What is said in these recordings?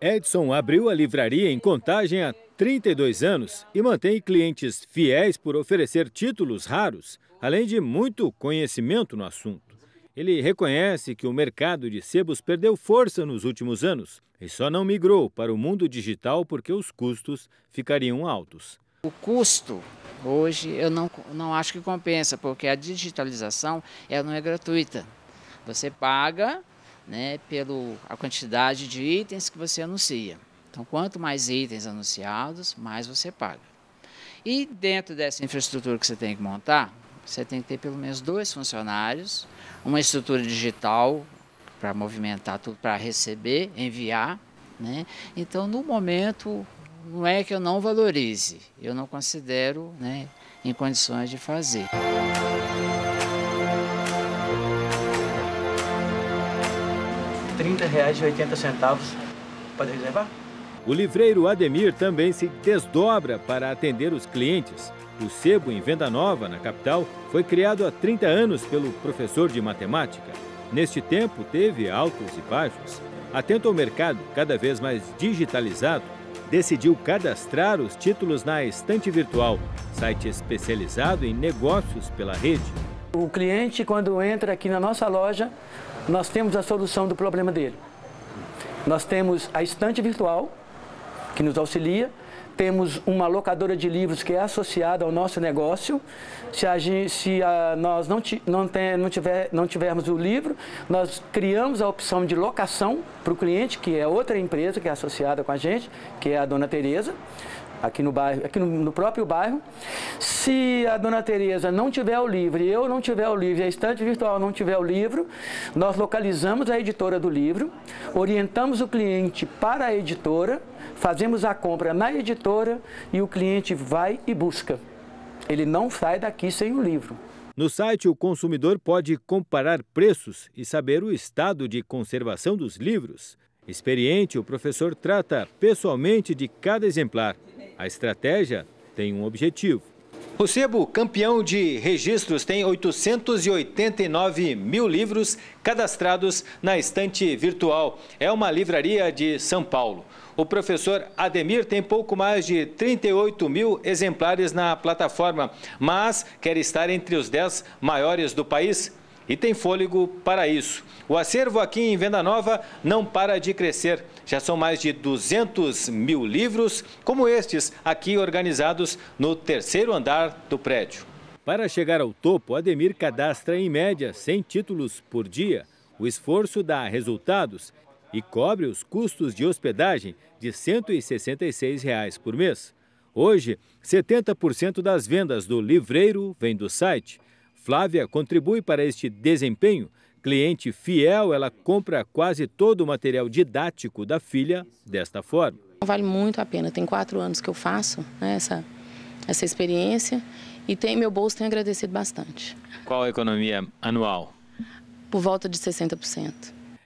Edson abriu a livraria em Contagem há 32 anos e mantém clientes fiéis por oferecer títulos raros, além de muito conhecimento no assunto. Ele reconhece que o mercado de sebos perdeu força nos últimos anos e só não migrou para o mundo digital porque os custos ficariam altos. O custo hoje eu não, não acho que compensa, porque a digitalização ela não é gratuita. Você paga né, pela quantidade de itens que você anuncia. Então, quanto mais itens anunciados, mais você paga. E dentro dessa infraestrutura que você tem que montar, você tem que ter pelo menos dois funcionários, uma estrutura digital para movimentar tudo, para receber, enviar. Né? Então, no momento, não é que eu não valorize, eu não considero né, em condições de fazer. R$ reais e 80 centavos. Pode reservar? O livreiro Ademir também se desdobra para atender os clientes. O sebo em Venda Nova, na capital, foi criado há 30 anos pelo professor de matemática. Neste tempo, teve altos e baixos. Atento ao mercado cada vez mais digitalizado, decidiu cadastrar os títulos na Estante Virtual, site especializado em negócios pela rede. O cliente, quando entra aqui na nossa loja, nós temos a solução do problema dele. Nós temos a estante virtual, que nos auxilia, temos uma locadora de livros que é associada ao nosso negócio. Se, a, se a, nós não, não, tem, não, tiver, não tivermos o livro, nós criamos a opção de locação para o cliente, que é outra empresa que é associada com a gente, que é a Dona Tereza aqui no bairro, aqui no, no, próprio bairro. Se a dona Tereza não tiver o livro e eu não tiver o livro e a estante virtual não tiver o livro, nós localizamos a editora do livro, orientamos o cliente para a editora, fazemos a compra na editora e o cliente vai e busca. Ele não sai daqui sem o livro. No site, o consumidor pode comparar preços e saber o estado de conservação dos livros. Experiente, o professor trata pessoalmente de cada exemplar a estratégia tem um objetivo. O Sebo, campeão de registros, tem 889 mil livros cadastrados na estante virtual. É uma livraria de São Paulo. O professor Ademir tem pouco mais de 38 mil exemplares na plataforma, mas quer estar entre os 10 maiores do país e tem fôlego para isso. O acervo aqui em Venda Nova não para de crescer. Já são mais de 200 mil livros, como estes aqui organizados no terceiro andar do prédio. Para chegar ao topo, Ademir cadastra em média 100 títulos por dia. O esforço dá resultados e cobre os custos de hospedagem de 166 reais por mês. Hoje, 70% das vendas do livreiro vem do site. Flávia contribui para este desempenho. Cliente fiel, ela compra quase todo o material didático da filha desta forma. Vale muito a pena. Tem quatro anos que eu faço né, essa, essa experiência e tem, meu bolso tem agradecido bastante. Qual a economia anual? Por volta de 60%.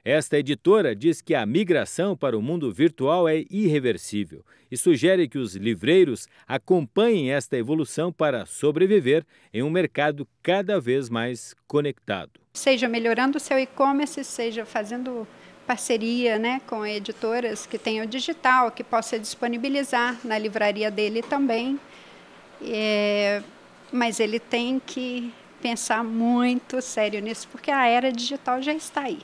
Esta editora diz que a migração para o mundo virtual é irreversível e sugere que os livreiros acompanhem esta evolução para sobreviver em um mercado cada vez mais conectado. Seja melhorando o seu e-commerce, seja fazendo parceria né, com editoras que tenham digital, que possa disponibilizar na livraria dele também. É, mas ele tem que pensar muito sério nisso, porque a era digital já está aí.